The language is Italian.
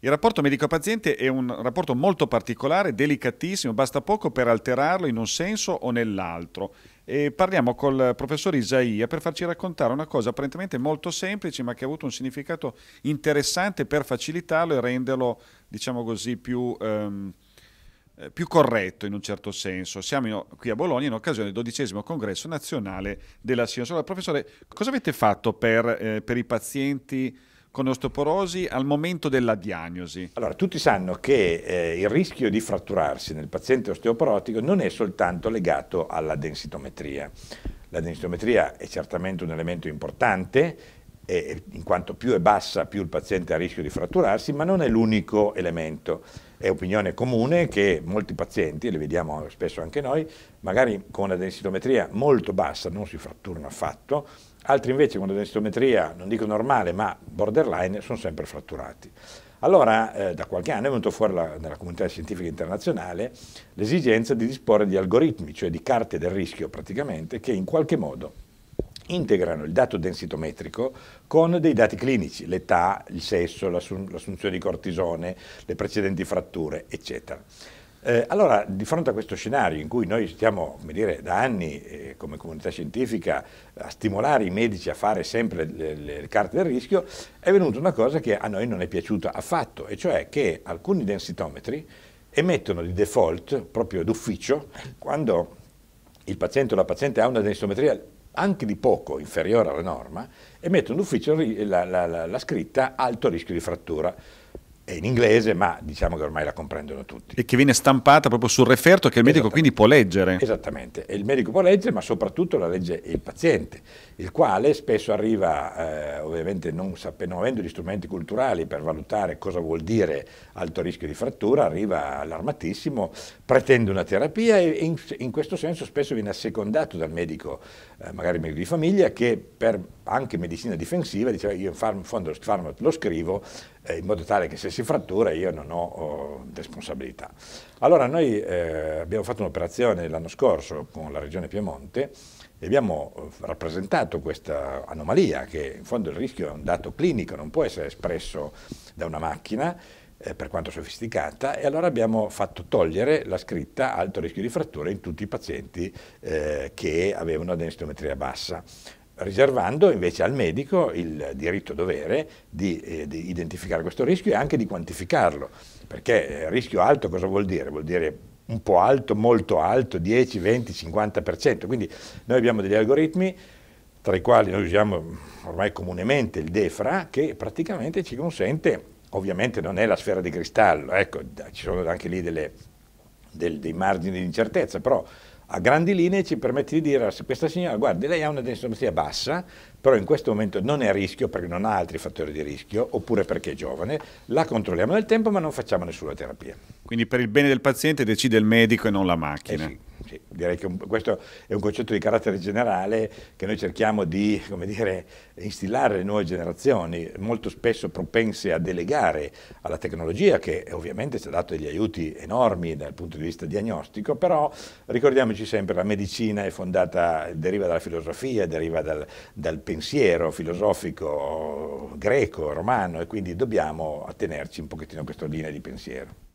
Il rapporto medico-paziente è un rapporto molto particolare, delicatissimo, basta poco per alterarlo in un senso o nell'altro. E parliamo col professor Isaia per farci raccontare una cosa apparentemente molto semplice ma che ha avuto un significato interessante per facilitarlo e renderlo, diciamo così, più... Um, più corretto in un certo senso. Siamo qui a Bologna in occasione del dodicesimo congresso nazionale della Sinosologia. Professore, cosa avete fatto per, eh, per i pazienti con osteoporosi al momento della diagnosi? Allora, tutti sanno che eh, il rischio di fratturarsi nel paziente osteoporotico non è soltanto legato alla densitometria. La densitometria è certamente un elemento importante, eh, in quanto più è bassa più il paziente ha rischio di fratturarsi, ma non è l'unico elemento. È opinione comune che molti pazienti, e le vediamo spesso anche noi, magari con una densitometria molto bassa non si fratturano affatto, altri invece con una densitometria, non dico normale, ma borderline, sono sempre fratturati. Allora, eh, da qualche anno è venuto fuori la, nella comunità scientifica internazionale l'esigenza di disporre di algoritmi, cioè di carte del rischio praticamente, che in qualche modo integrano il dato densitometrico con dei dati clinici, l'età, il sesso, l'assunzione di cortisone, le precedenti fratture, eccetera. Eh, allora, di fronte a questo scenario in cui noi stiamo, dire, da anni eh, come comunità scientifica a stimolare i medici a fare sempre le, le, carte del rischio, è venuta una cosa che a noi non è piaciuta affatto, e cioè che alcuni densitometri emettono di default, proprio d'ufficio, quando il paziente o la paziente ha una densitometria anche di poco inferiore alla norma, emettono d'ufficio la, la, la, la scritta alto rischio di frattura è in inglese, ma diciamo che ormai la comprendono tutti. E che viene stampata proprio sul referto che il medico quindi può leggere. Esattamente, e il medico può leggere, ma soprattutto la legge il paziente, il quale spesso arriva, eh, ovviamente non, non avendo gli strumenti culturali per valutare cosa vuol dire alto rischio di frattura, arriva allarmatissimo, pretende una terapia e in, in questo senso spesso viene assecondato dal medico, eh, magari il medico di famiglia, che per anche medicina difensiva diceva io in fondo il farmaco lo scrivo eh, in modo tale che se si frattura io non ho oh, responsabilità. Allora noi eh, abbiamo fatto un'operazione l'anno scorso con la Regione Piemonte e abbiamo eh, rappresentato questa anomalia che in fondo il rischio è un dato clinico, non può essere espresso da una macchina eh, per quanto sofisticata e allora abbiamo fatto togliere la scritta alto rischio di frattura in tutti i pazienti eh, che avevano densitometria bassa riservando invece al medico il diritto-dovere di, eh, di, identificare questo rischio e anche di quantificarlo, perché eh, rischio alto cosa vuol dire? Vuol dire un po' alto, molto alto, 10, 20, 50%, quindi noi abbiamo degli algoritmi tra i quali noi usiamo ormai comunemente il DEFRA che praticamente ci consente, ovviamente non è la sfera di cristallo, ecco, ci sono anche lì delle, del, dei margini di incertezza, però a grandi linee ci permette di dire a questa signora, guardi, lei ha una densitometria bassa, però in questo momento non è a rischio perché non ha altri fattori di rischio, oppure perché è giovane, la controlliamo nel tempo ma non facciamo nessuna terapia. Quindi per il bene del paziente decide il medico e non la macchina. Eh sì. Sì, direi che un, questo è un concetto di carattere generale che noi cerchiamo di dire, instillare alle nuove generazioni, molto spesso propense a delegare alla tecnologia che ovviamente ci ha dato degli aiuti enormi dal punto di vista diagnostico, però ricordiamoci sempre che la medicina è fondata, deriva dalla filosofia, deriva dal, dal pensiero filosofico greco, romano e quindi dobbiamo attenerci un pochettino a questa linea di pensiero.